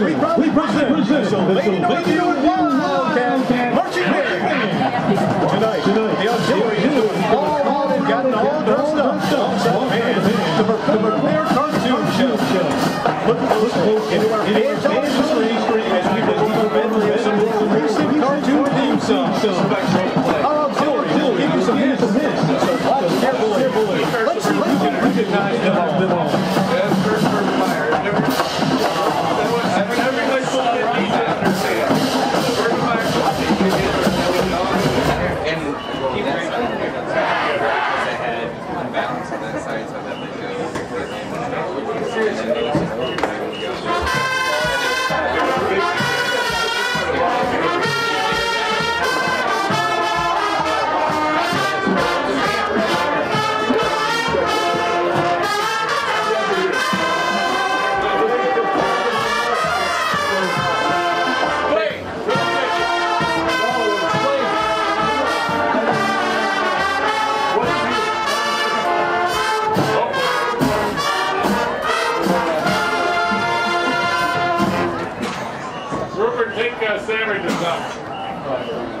Sylvania Northview Wildcat Marching Band. Tonight, the auxiliary is doing all out and gotten all dressed up. Band to pre- to prepare cartoon show. Look closely into our fan television as we a medley of some recent cartoon theme songs. Gracias. Sandwiches up.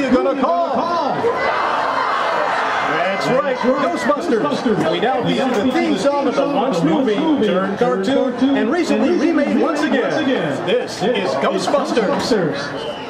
You gonna call? That's right, Ghostbusters. We now begin the theme song of the once movie turned cartoon and recently remade once again. This is Ghostbusters.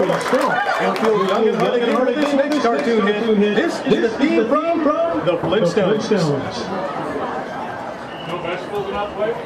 And young and and this next cartoon hit. This is the theme from the Flintstones. No vegetables in that plate?